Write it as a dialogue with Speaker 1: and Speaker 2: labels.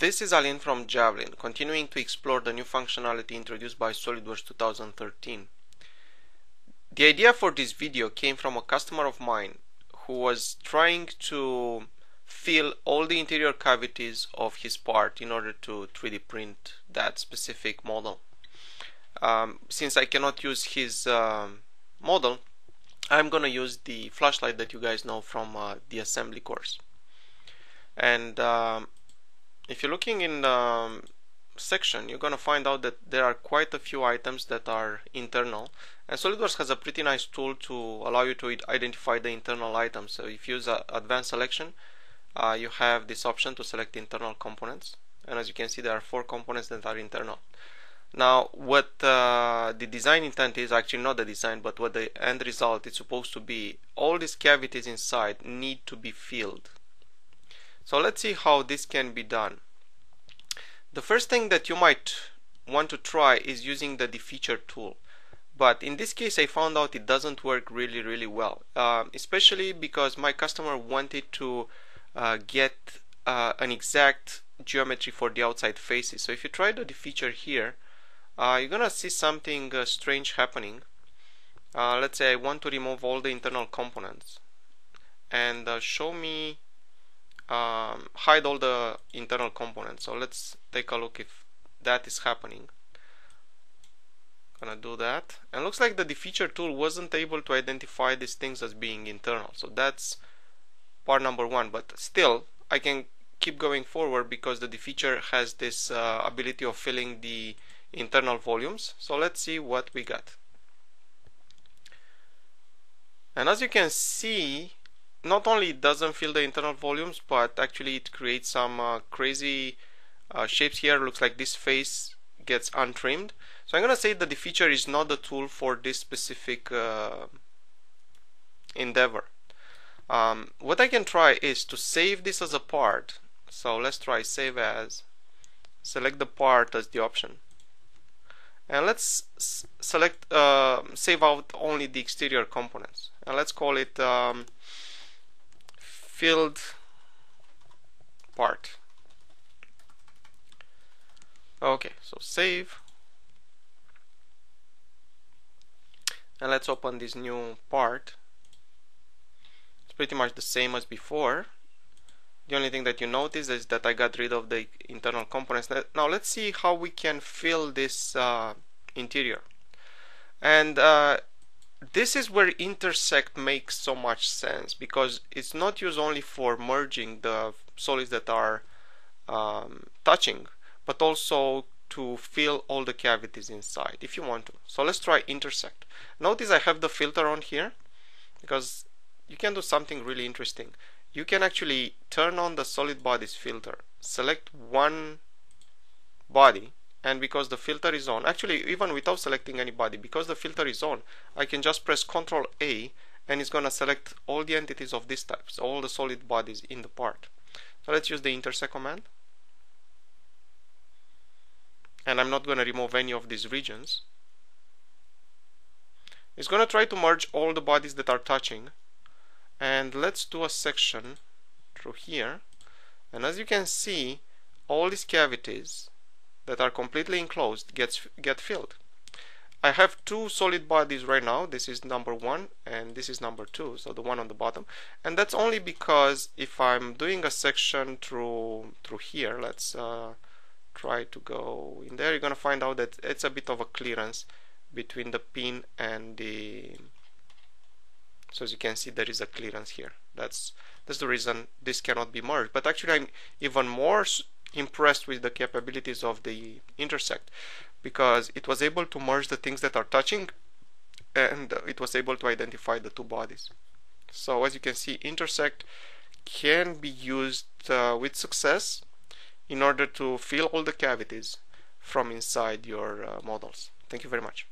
Speaker 1: This is Alin from Javelin, continuing to explore the new functionality introduced by SolidWorks 2013. The idea for this video came from a customer of mine who was trying to fill all the interior cavities of his part in order to 3D print that specific model. Um, since I cannot use his um, model, I'm gonna use the flashlight that you guys know from uh, the assembly course. And um, if you're looking in the um, section you're going to find out that there are quite a few items that are internal. And SolidWorks has a pretty nice tool to allow you to identify the internal items. So if you use advanced selection uh, you have this option to select internal components. And as you can see there are four components that are internal. Now what uh, the design intent is actually not the design but what the end result is supposed to be all these cavities inside need to be filled. So let's see how this can be done. The first thing that you might want to try is using the defeature tool. But in this case I found out it doesn't work really really well. Uh, especially because my customer wanted to uh, get uh, an exact geometry for the outside faces. So if you try the defeature here, uh, you're gonna see something uh, strange happening. Uh, let's say I want to remove all the internal components and show me um, hide all the internal components. So let's take a look if that is happening. Gonna do that. And looks like the defeature tool wasn't able to identify these things as being internal. So that's part number one. But still I can keep going forward because the defeature has this uh, ability of filling the internal volumes. So let's see what we got. And as you can see not only it doesn't fill the internal volumes but actually it creates some uh, crazy uh, shapes here. Looks like this face gets untrimmed. So I'm gonna say that defeature is not the tool for this specific uh, endeavor. Um, what I can try is to save this as a part. So let's try save as select the part as the option. And let's select uh, save out only the exterior components. And let's call it um, filled part. Okay, so save. And let's open this new part. It's pretty much the same as before. The only thing that you notice is that I got rid of the internal components. Now let's see how we can fill this uh, interior. And uh, this is where intersect makes so much sense because it's not used only for merging the solids that are um, touching but also to fill all the cavities inside if you want to. So let's try intersect. Notice I have the filter on here because you can do something really interesting. You can actually turn on the solid bodies filter. Select one body and because the filter is on. Actually even without selecting anybody because the filter is on I can just press ctrl A and it's gonna select all the entities of this type so all the solid bodies in the part. So let's use the intersect command. And I'm not gonna remove any of these regions. It's gonna try to merge all the bodies that are touching. And let's do a section through here. And as you can see all these cavities that are completely enclosed gets get filled. I have two solid bodies right now. This is number one and this is number two, so the one on the bottom. And that's only because if I'm doing a section through through here, let's uh, try to go in there, you're gonna find out that it's a bit of a clearance between the pin and the so as you can see there is a clearance here that's that's the reason this cannot be merged but actually I'm even more impressed with the capabilities of the intersect because it was able to merge the things that are touching and it was able to identify the two bodies. So as you can see intersect can be used uh, with success in order to fill all the cavities from inside your uh, models. Thank you very much